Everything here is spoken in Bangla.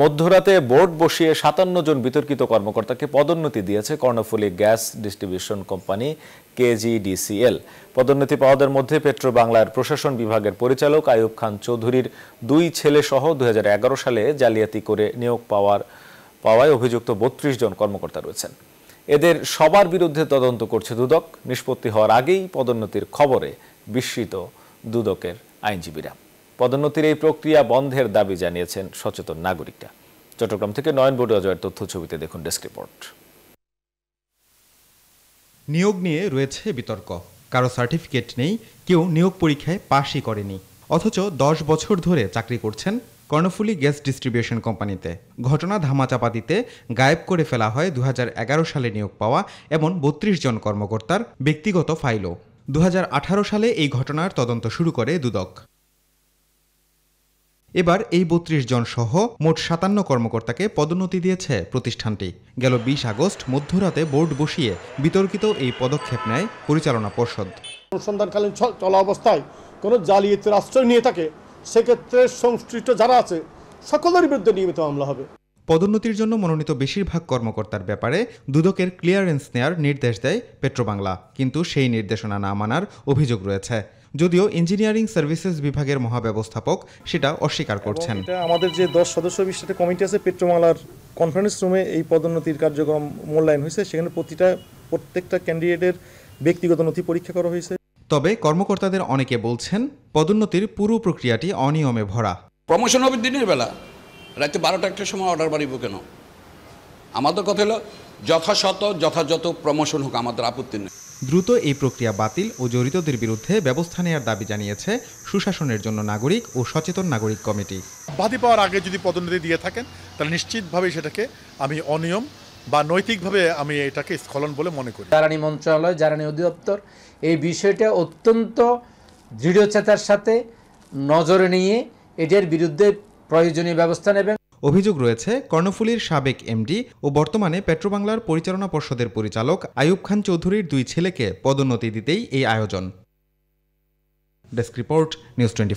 মধ্যরাতে বোর্ড বসিয়ে সাতান্ন জন বিতর্কিত কর্মকর্তাকে পদোন্নতি দিয়েছে Karnaphuli gas distribution company KGDCL. পদোন্নতি পাওয়াদের মধ্যে পেট্রো বাংলার প্রশাসন বিভাগের পরিচালক আয়ুব খান চৌধুরীর দুই ছেলে সহ দু হাজার এগারো সালে জালিয়াতি করে নিয়োগ পাওয়ার, পাওয়ায় অভিযুক্ত বত্রিশ জন কর্মকর্তা রয়েছেন। এদের সবার বিরুদ্ধে তদন্ত করছে দুদক। নিষ্পত্তি হওয়ার আগেই পদোন্নতির খবরে বিস্মিত দুদকের আইনজীবীরা। পদোন্নতির এই প্রক্রিয়া বন্ধের দাবি জানিয়েছেন সচেতন নাগরিকরা। চট্টগ্রাম থেকে নয়ন বোর্ড অজয়ের তথ্য ছবিতে দেখুন ডেস্ক রিপোর্ট। নিয়োগ নিয়ে রয়েছে বিতর্ক। কারও সার্টিফিকেট নেই, কেউ নিয়োগ পরীক্ষায় পাশই করেনি। অথচ দশ বছর ধরে চাকরি করছেন কর্ণফুলী গ্যাস ডিস্ট্রিবিউশন কোম্পানিতে। ঘটনা ধামাচাপা দিতে গায়েব করে ফেলা হয় দু হাজার এগারো সালে নিয়োগ পাওয়া এমন বত্রিশ জন কর্মকর্তার ব্যক্তিগত ফাইলও। দু হাজার আঠারো সালে এই ঘটনার তদন্ত শুরু করে দুদক। এবার এই বত্রিশ জন সহ মোট সাতান্ন কর্মকর্তাকে পদোন্নতি দিয়েছে প্রতিষ্ঠানটি। গেল বিশ আগস্ট মধ্যরাতে বোর্ড বসিয়ে বিতর্কিত এই পদক্ষেপ নেয় পরিচালনা পর্ষদ। অনুসন্ধানকালীন চলা অবস্থায় কোনো জালিয়াতির আশ্রয় নিয়ে থাকে সেক্ষেত্রে সংশ্লিষ্ট যারা আছে সকলের বিরুদ্ধে নিয়মিত মামলা হবে। পদোন্নতির জন্য মনোনীত বেশিরভাগ কর্মকর্তার ব্যাপারে দুদকের ক্লিয়ারেন্স নেয়ার নির্দেশ দেয় পেট্রোবাংলা। কিন্তু সেই নির্দেশনা না মানার অভিযোগ রয়েছে। যদিও ইঞ্জিনিয়ারিং সার্ভিসেস বিভাগের মহাব্যবস্থাপক সেটা অস্বীকার করছেন। আমাদের যে দশ সদস্য বিশিষ্ট কমিটি আছে পেট্রোমালার কনফারেন্স রুমে এই পদোন্নতির কার্যক্রম মূল্যায়ন হয়েছে। সেখানে প্রতিটা প্রত্যেকটা ক্যান্ডিডেটের ব্যক্তিগত নথি পরীক্ষা করা হয়েছে। তবে কর্মকর্তাদের অনেকে বলছেন পদোন্নতির পুরো প্রক্রিয়াটি অনিয়মে ভরা। প্রমোশন হবে দিনের বেলা। রাতে বারোটা একটার সময় অর্ডার বাড়িব কেন? আমাদের কথা হলো যথাযথ যথাযথ প্রমোশন হোক আমাদের আপত্তি নেই। দ্রুত এই প্রক্রিয়া বাতিল ও জড়িতদের বিরুদ্ধে ব্যবস্থা নেওয়ার দাবি জানিয়েছে সুশাসনের জন্য নাগরিক ও সচেতন নাগরিক কমিটি। বাদী পাওয়ার আগে যদি পদোন্নতি দিয়ে থাকেন তাহলে নিশ্চিতভাবে সেটাকে আমি অনিয়ম বা নৈতিকভাবে আমি এটাকে স্খলন বলে মনে করি। জ্বালানি মন্ত্রণালয় জ্বালানি অধিদপ্তর এই বিষয়টা অত্যন্ত দৃঢ়চেতার সাথে নজরে নিয়ে এটার বিরুদ্ধে প্রয়োজনীয় ব্যবস্থা নেবেন। অভিযোগ রয়েছে, কর্ণফুলীর সাবেক এমডি ও বর্তমানে পেট্রোবাংলার পরিচালনা পর্ষদের পরিচালক আয়ুব খান চৌধুরীর দুই ছেলেকে পদোন্নতি দিতেই এই আয়োজন। Desk report, news twenty